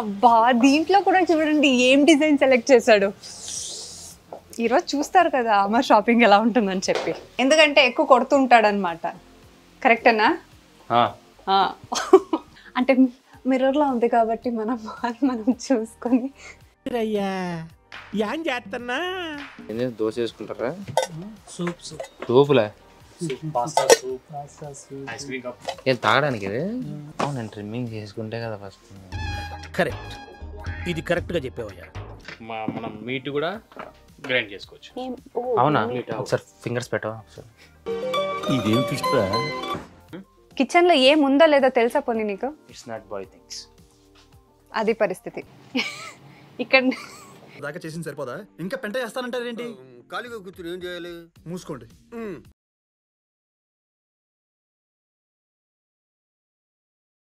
అబ్బా దీంట్లో కూడా చూడండి ఏం డిజైన్ సెలెక్ట్ చేశాడు. ఈరోజు చూస్తారు కదా అమర్ షాపింగ్ ఎలా ఉంటుందని చెప్పి. ఎందుకంటే ఎక్కువ కొడుతుంటాడనమాట కరెక్టేనా. అంటే మిర్రర్లో ఉంది కాబట్టి మనం మనం చూసుకొని. అయ్యా యాన్ చేస్తున్నా దోశ వేసుకుంటారా soup soup సూపులే? Soup pasta soup pasta soup ice cream cup ఏం తాగడానికి ఇది? అవును నేను ట్రిమ్మింగ్ చేసుకుంటే కదా ఫస్ట్ కరెక్ట్. ఇది కరెక్ట్గా చెప్పావయ్యా. మా మనం మీట్ కూడా గ్రైండ్ చేసుకోవచ్చు. అవునా? ఒకసారి ఫింగర్స్ పెట్టవా? ఇదేం ట్విస్ట్ రా? కిచెన్లో ఏముందో లేదో తెలుసా పోనీ నీకు? ఇట్స్ నాట్ బాయ్ థింగ్స్ అది పరిస్థితి. ఇక్కడ దాకా చేసింది సరిపోదా? ఇంకా పెంట చేస్తానంటారేంటి ఖాళీగా కూర్చుని ఏం చేయాలి? మూసుకోండి.